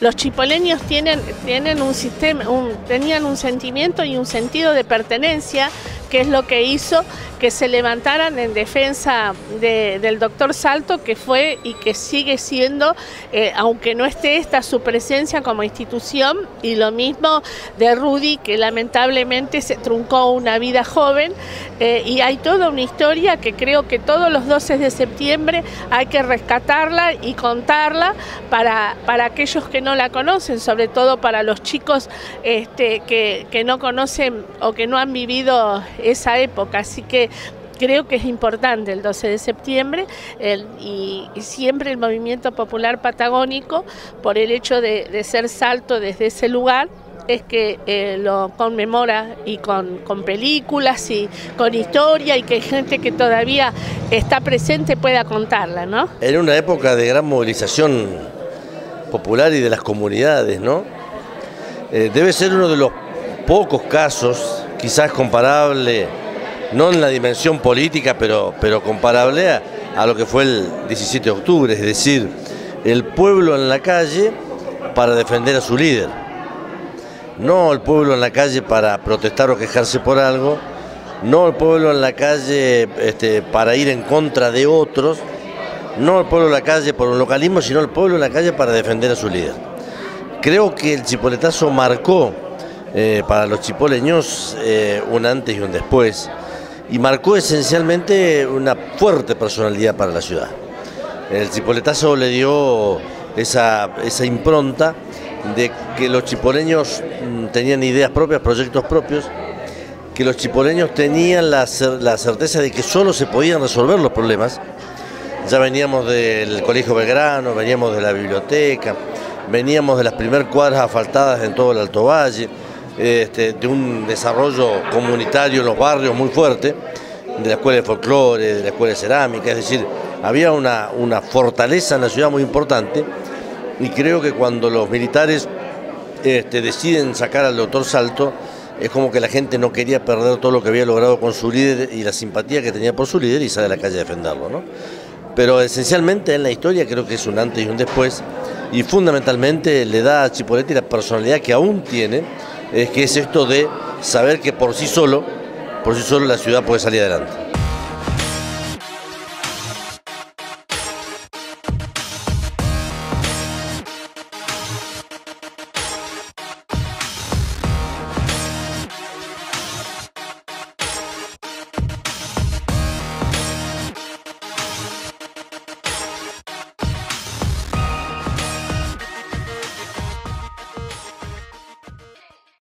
los chipoleños tienen, tienen un sistema, tenían un sentimiento y un sentido de pertenencia que es lo que hizo que se levantaran en defensa del doctor Salto, que fue y que sigue siendo, eh, aunque no esté esta su presencia como institución, y lo mismo de Rudy, que lamentablemente se truncó una vida joven, eh, y hay toda una historia que creo que todos los 12 de septiembre hay que rescatarla y contarla para, para aquellos que no la conocen, sobre todo para los chicos este, que, que no conocen o que no han vivido esa época. Así que creo que es importante el 12 de septiembre y, siempre el movimiento popular patagónico, por el hecho de, ser salto desde ese lugar, es que eh, lo conmemora y con, películas y con historia y que gente que todavía está presente pueda contarla, ¿no? En una época de gran movilización popular y de las comunidades, ¿no? Eh, debe ser uno de los pocos casos quizás comparable, no en la dimensión política, pero, pero comparable a, lo que fue el 17 de octubre, es decir, el pueblo en la calle para defender a su líder. No el pueblo en la calle para protestar o quejarse por algo, no el pueblo en la calle este, para ir en contra de otros, no el pueblo en la calle por un localismo, sino el pueblo en la calle para defender a su líder. Creo que el chipoletazo marcó eh, para los chipoleños eh, un antes y un después, y marcó esencialmente una fuerte personalidad para la ciudad. El chipoletazo le dio esa, impronta de que los chipoleños mm, tenían ideas propias, proyectos propios, que los chipoleños tenían la, la certeza de que solo se podían resolver los problemas. Ya veníamos del Colegio Belgrano, veníamos de la biblioteca, veníamos de las primeras cuadras asfaltadas en todo el Alto Valle, este, de un desarrollo comunitario en los barrios muy fuerte, de la escuela de folclore, de la escuela de cerámica, es decir, había una, una fortaleza en la ciudad muy importante y creo que cuando los militares este, deciden sacar al doctor Salto, es como que la gente no quería perder todo lo que había logrado con su líder y la simpatía que tenía por su líder y sale a la calle a defenderlo. ¿no? Pero esencialmente en la historia creo que es un antes y un después y fundamentalmente le da a Chipoletti la personalidad que aún tiene es que es esto de saber que por sí solo, por sí solo la ciudad puede salir adelante.